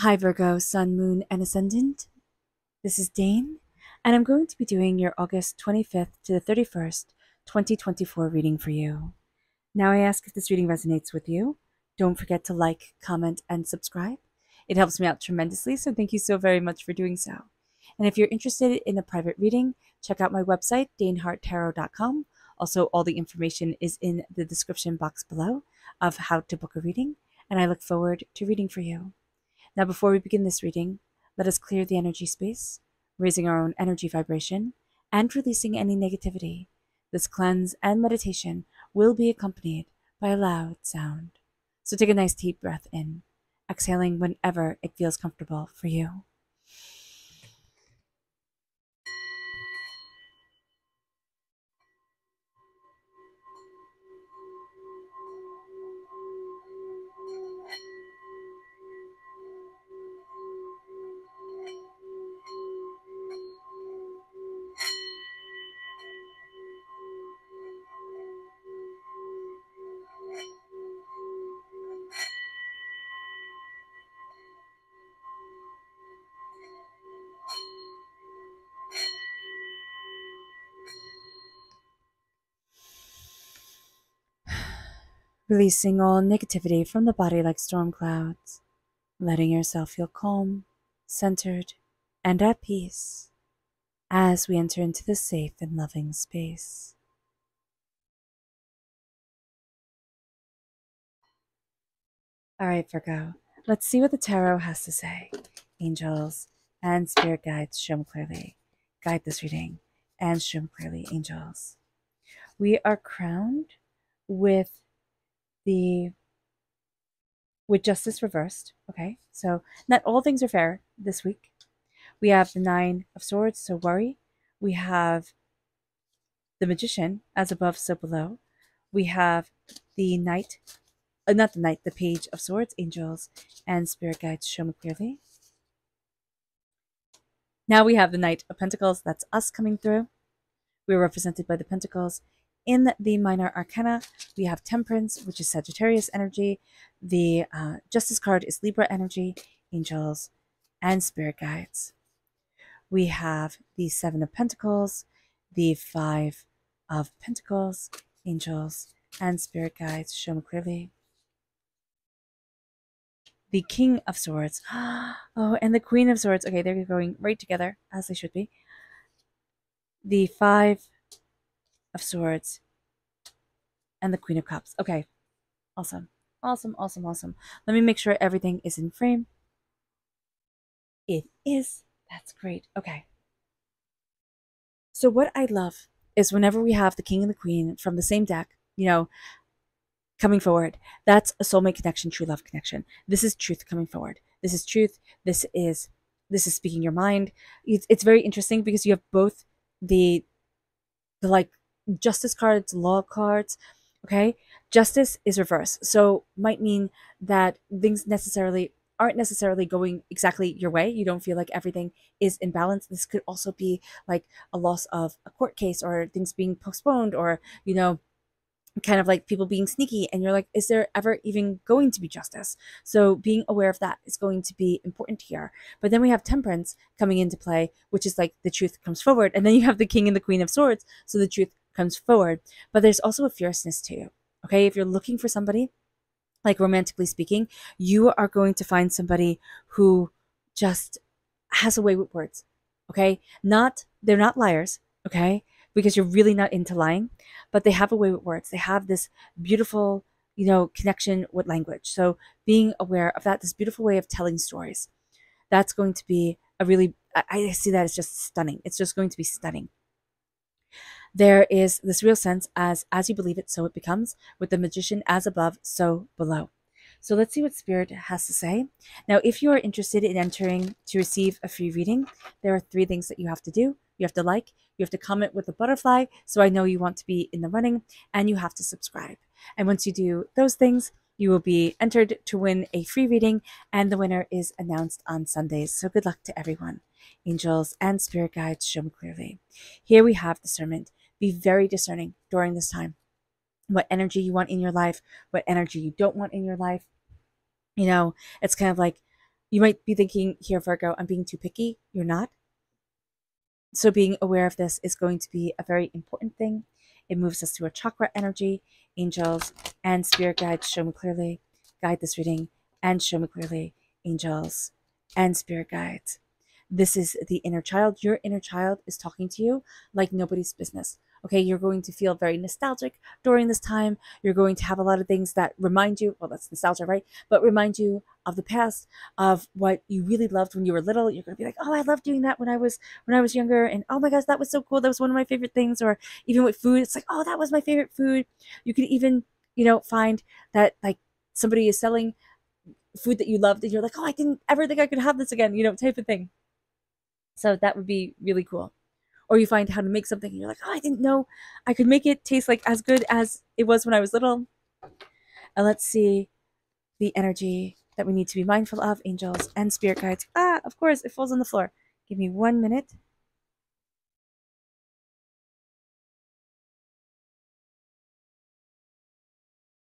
Hi, Virgo, Sun, Moon, and Ascendant. This is Dane, and I'm going to be doing your August 25th to the 31st, 2024 reading for you. Now, I ask if this reading resonates with you. Don't forget to like, comment, and subscribe. It helps me out tremendously, so thank you so very much for doing so. And if you're interested in a private reading, check out my website, daneharttarot.com. Also, all the information is in the description box below of how to book a reading, and I look forward to reading for you. Now, before we begin this reading, let us clear the energy space, raising our own energy vibration and releasing any negativity. This cleanse and meditation will be accompanied by a loud sound. So take a nice deep breath in, exhaling whenever it feels comfortable for you. Releasing all negativity from the body like storm clouds, letting yourself feel calm, centered, and at peace as we enter into the safe and loving space. All right, Virgo, let's see what the tarot has to say. Angels and spirit guides show me clearly. Guide this reading and show me clearly, angels. We are crowned with the with justice reversed. Okay, so not all things are fair this week. We have the nine of swords, so worry. We have the magician, as above, so below. We have the knight, uh, not the knight, the page of swords, angels, and spirit guides show me clearly. Now we have the knight of pentacles, that's us coming through. We're represented by the pentacles in the minor arcana, we have Temperance, which is Sagittarius energy. The uh, Justice card is Libra energy, angels, and spirit guides. We have the Seven of Pentacles, the Five of Pentacles, angels, and spirit guides. Show me clearly. The King of Swords. Oh, and the Queen of Swords. Okay, they're going right together, as they should be. The Five of Swords, and the Queen of Cups. Okay, awesome, awesome, awesome, awesome. Let me make sure everything is in frame. It is. That's great. Okay. So, what I love is whenever we have the King and the Queen from the same deck, you know, coming forward, that's a soulmate connection, true love connection. This is truth coming forward. This is truth. This is this is speaking your mind. It's, it's very interesting because you have both the the like justice cards, law cards. Okay, justice is reverse, so might mean that things necessarily aren't necessarily going exactly your way. You don't feel like everything is in balance. This could also be like a loss of a court case or things being postponed or, you know, kind of like people being sneaky and you're like is there ever even going to be justice so being aware of that is going to be important here but then we have temperance coming into play which is like the truth comes forward and then you have the king and the queen of swords so the truth comes forward but there's also a fierceness to you okay if you're looking for somebody like romantically speaking you are going to find somebody who just has a way with words okay not they're not liars okay because you're really not into lying, but they have a way with words. They have this beautiful, you know, connection with language. So being aware of that, this beautiful way of telling stories, that's going to be a really, I see that as just stunning. It's just going to be stunning. There is this real sense as as you believe it, so it becomes, with the magician as above, so below. So let's see what Spirit has to say. Now, if you are interested in entering to receive a free reading, there are three things that you have to do. You have to like, you have to comment with a butterfly, so I know you want to be in the running, and you have to subscribe. And once you do those things, you will be entered to win a free reading, and the winner is announced on Sundays. So good luck to everyone. Angels and spirit guides show me clearly. Here we have discernment. Be very discerning during this time. What energy you want in your life, what energy you don't want in your life. You know, it's kind of like You might be thinking here, Virgo, I'm being too picky. You're not. So, being aware of this is going to be a very important thing. It moves us to a chakra energy. Angels and spirit guides show me clearly. Guide this reading and show me clearly. Angels and spirit guides. This is the inner child. Your inner child is talking to you like nobody's business. Okay, you're going to feel very nostalgic during this time. You're going to have a lot of things that remind you, well, that's nostalgia, right? But remind you of the past, of what you really loved when you were little. You're going to be like, oh, I loved doing that when I was when I was younger, and oh my gosh, that was so cool. That was one of my favorite things. Or even with food, it's like, oh, that was my favorite food. You could even, you know, find that like somebody is selling food that you loved, and you're like, oh, I didn't ever think I could have this again, you know, type of thing. So that would be really cool or you find how to make something and you're like, oh, I didn't know I could make it taste like as good as it was when I was little. And let's see the energy that we need to be mindful of, angels and spirit guides. Ah, of course, it falls on the floor. Give me one minute.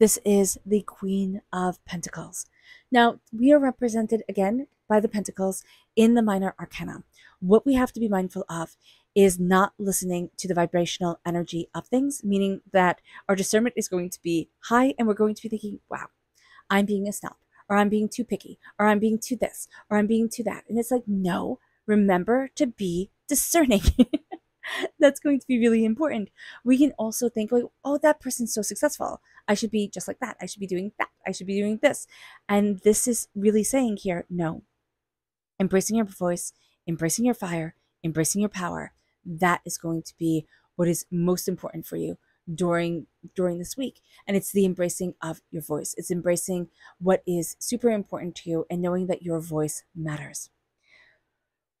This is the Queen of Pentacles. Now, we are represented again by the Pentacles in the Minor Arcana. What we have to be mindful of is not listening to the vibrational energy of things, meaning that our discernment is going to be high and we're going to be thinking, wow, I'm being a snob, or I'm being too picky, or I'm being too this, or I'm being too that. And it's like, no, remember to be discerning. That's going to be really important. We can also think like, oh, that person's so successful. I should be just like that. I should be doing that. I should be doing this. And this is really saying here, no. Embracing your voice, embracing your fire, embracing your power, that is going to be what is most important for you during during this week. And it's the embracing of your voice. It's embracing what is super important to you and knowing that your voice matters.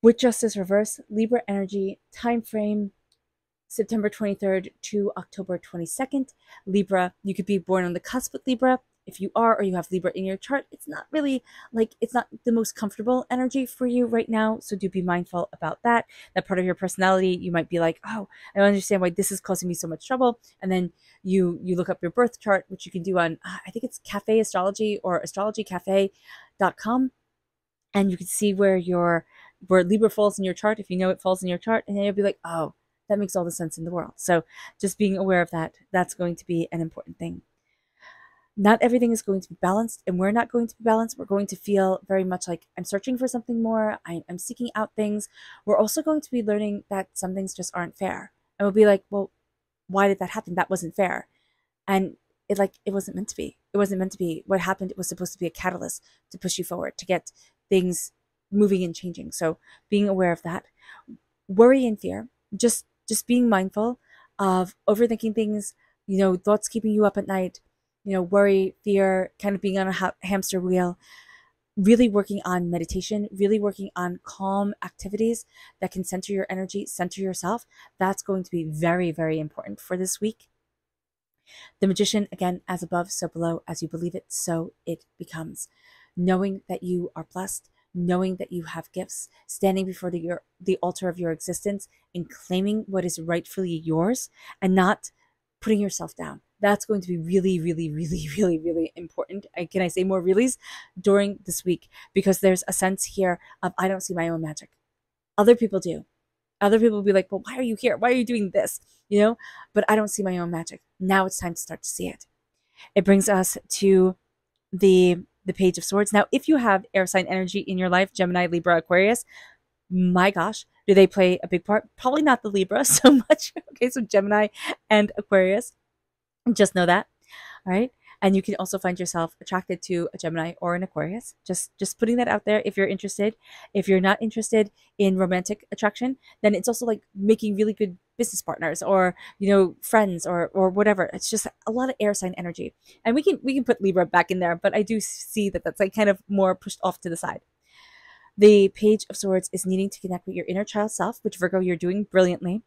With justice reverse libra energy time frame september 23rd to october 22nd libra you could be born on the cusp with libra if you are or you have Libra in your chart, it's not really like it's not the most comfortable energy for you right now. So do be mindful about that. That part of your personality, you might be like, oh, I don't understand why this is causing me so much trouble. And then you you look up your birth chart, which you can do on uh, I think it's Cafe Astrology or astrologycafe.com. And you can see where your where Libra falls in your chart, if you know it falls in your chart, and then you'll be like, oh, that makes all the sense in the world. So just being aware of that, that's going to be an important thing not everything is going to be balanced and we're not going to be balanced. We're going to feel very much like i'm searching for something more. I, am seeking out things. We're also going to be learning that some things just aren't fair. And we'll be like well why did that happen? That wasn't fair. And it like it wasn't meant to be. It wasn't meant to be. What happened it was supposed to be a catalyst to push you forward to get things moving and changing. So being aware of that. Worry and fear. Just just being mindful of overthinking things you know thoughts keeping you up at night you know, worry, fear, kind of being on a ha- hamster wheel, really working on meditation, really working on calm activities that can center your energy, center yourself. That's going to be very, very important for this week. The magician, again, as above, so below, as you believe it, so it becomes. Knowing that you are blessed, knowing that you have gifts, standing before the, your, the altar of your existence and claiming what is rightfully yours and not putting yourself down, that's going to be really, really, really, really, really important. I can I say more reallys during this week? Because there's a sense here of I don't see my own magic. Other people do. Other people will be like, well, why are you here? Why are you doing this? You know, but I don't see my own magic. Now it's time to start to see it. It brings us to the the page of swords. Now, if you have air sign energy in your life, Gemini, Libra, Aquarius, my gosh, do they play a big part? Probably not the Libra so much. okay, so Gemini and Aquarius just know that. All right. And you can also find yourself attracted to a Gemini or an Aquarius. Just just putting that out there if you're interested. If you're not interested in romantic attraction, then it's also like making really good business partners or you know friends or or whatever it's just a lot of air sign energy and we can we can put libra back in there but i do see that that's like kind of more pushed off to the side the page of swords is needing to connect with your inner child self which virgo you're doing brilliantly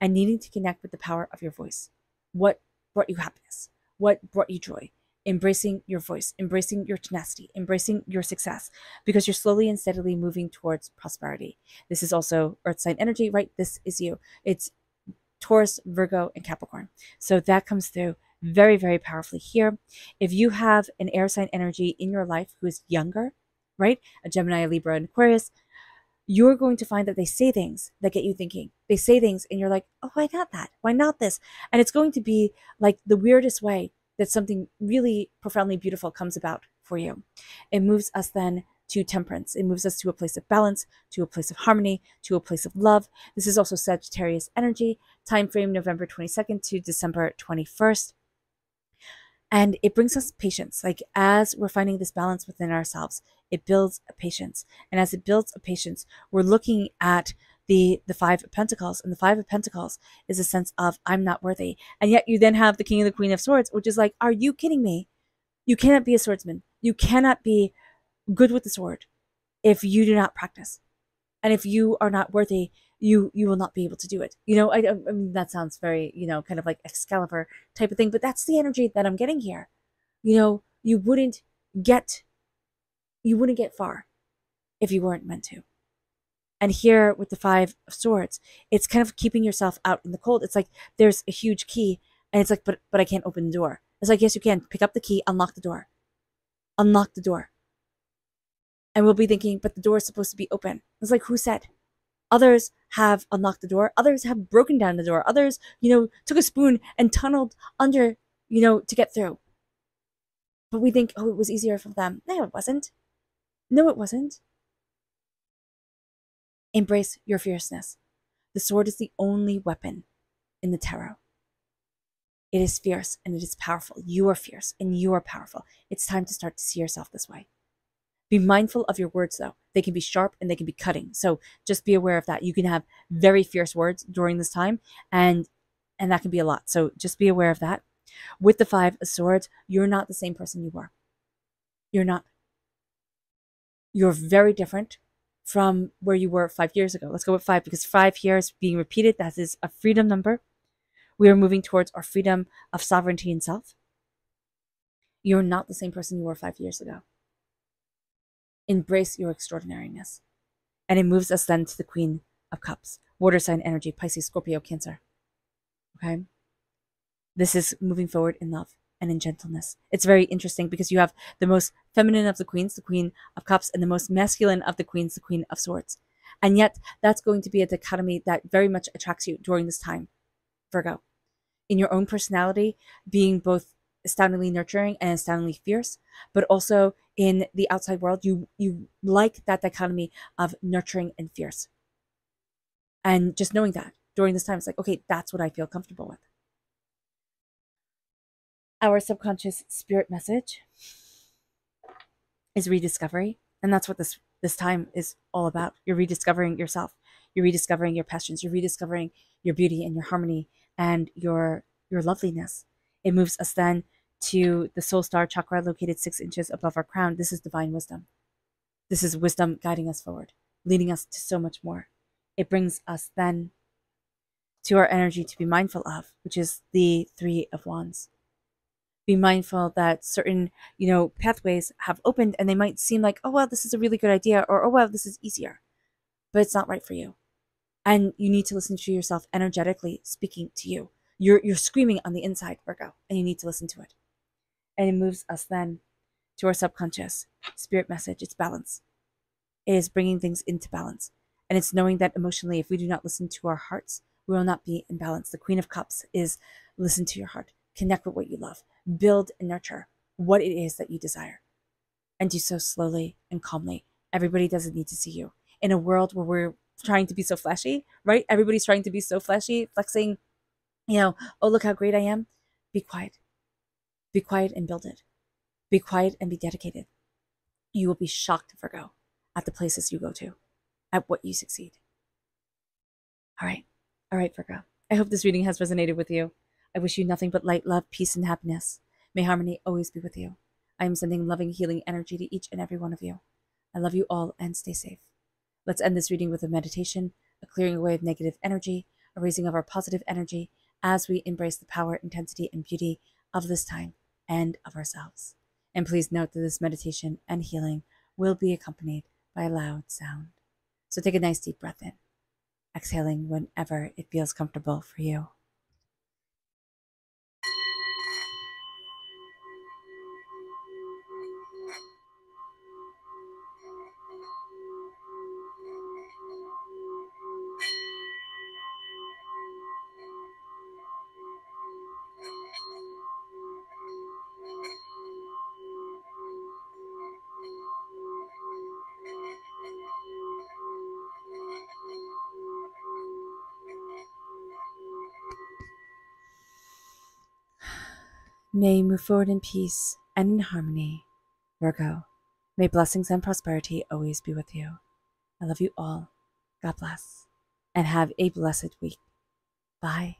and needing to connect with the power of your voice what brought you happiness, what brought you joy. Embracing your voice, embracing your tenacity, embracing your success, because you're slowly and steadily moving towards prosperity. This is also Earth sign energy, right? This is you. It's Taurus, Virgo, and Capricorn. So that comes through very, very powerfully here. If you have an air sign energy in your life who is younger, right? A Gemini, a Libra, and Aquarius, you're going to find that they say things that get you thinking. They say things and you're like, oh, why not that? Why not this? And it's going to be like the weirdest way that something really profoundly beautiful comes about for you. It moves us then to temperance. It moves us to a place of balance, to a place of harmony, to a place of love. This is also Sagittarius energy, time frame November 22nd to December 21st. And it brings us patience. Like as we're finding this balance within ourselves, it builds a patience. And as it builds a patience, we're looking at the the five of pentacles. And the five of pentacles is a sense of i'm not worthy. And yet you then have the king and the queen of swords which is like are you kidding me? You cannot be a swordsman. You cannot be good with the sword if you do not practice. And if you are not worthy you you will not be able to do it. You know I, I mean that sounds very you know kind of like excalibur type of thing but that's the energy that i'm getting here. You know you wouldn't get you wouldn't get far if you weren't meant to. And here with the five of swords it's kind of keeping yourself out in the cold. It's like there's a huge key and it's like but but i can't open the door. It's like yes you can. Pick up the key unlock the door. Unlock the door. And we'll be thinking but the door is supposed to be open. It's like who said? Others have unlocked the door others have broken down the door others you know took a spoon and tunneled under you know to get through but we think oh it was easier for them no it wasn't no it wasn't Embrace your fierceness. The sword is the only weapon in the tarot. It is fierce and it is powerful. You are fierce and you are powerful. It's time to start to see yourself this way. Be mindful of your words though. They can be sharp and they can be cutting. So just be aware of that. You can have very fierce words during this time and and that can be a lot. So just be aware of that. With the 5 of swords, you're not the same person you were. You're not. You're very different from where you were five years ago. Let's go with five because five here is being repeated. That is a freedom number. We are moving towards our freedom of sovereignty and self. You're not the same person you were five years ago. Embrace your extraordinariness. And it moves us then to the Queen of Cups, water sign energy, Pisces, Scorpio, Cancer. Okay? This is moving forward in love and in gentleness. It's very interesting because you have the most feminine of the queens, the Queen of Cups, and the most masculine of the queens, the Queen of Swords. And yet, that's going to be a dichotomy that very much attracts you during this time, Virgo. In your own personality, being both astoundingly nurturing and astoundingly fierce, but also in the outside world, you you like that dichotomy of nurturing and fierce. And just knowing that during this time, it's like, okay, that's what I feel comfortable with. Our subconscious spirit message is rediscovery. And that's what this this time is all about. You're rediscovering yourself. You're rediscovering your passions. You're rediscovering your beauty and your harmony and your your loveliness. It moves us then to the soul star chakra located six inches above our crown this is divine wisdom this is wisdom guiding us forward leading us to so much more it brings us then to our energy to be mindful of which is the three of wands be mindful that certain, you know, pathways have opened and they might seem like, oh, well, this is a really good idea or, oh, well, this is easier, but it's not right for you. And you need to listen to yourself energetically speaking to you. You're, you're screaming on the inside, Virgo, and you need to listen to it. And it moves us then to our subconscious spirit message. It's balance. It is bringing things into balance. And it's knowing that emotionally, if we do not listen to our hearts, we will not be in balance. The Queen of Cups is listen to your heart, connect with what you love, build and nurture what it is that you desire and do so slowly and calmly. Everybody doesn't need to see you. In a world where we're trying to be so flashy, right? Everybody's trying to be so flashy, flexing, you know, oh, look how great I am. Be quiet. Be quiet and build it. Be quiet and be dedicated. You will be shocked, Virgo, at the places you go to, at what you succeed. All right. All right, Virgo. I hope this reading has resonated with you. I wish you nothing but light, love, peace, and happiness. May harmony always be with you. I am sending loving, healing energy to each and every one of you. I love you all and stay safe. Let's end this reading with a meditation, a clearing away of negative energy, a raising of our positive energy as we embrace the power, intensity, and beauty of this time and of ourselves. And please note that this meditation and healing will be accompanied by a loud sound. So take a nice deep breath in, exhaling whenever it feels comfortable for you. May you move forward in peace and in harmony. Virgo, may blessings and prosperity always be with you. I love you all. God bless. And have a blessed week. Bye.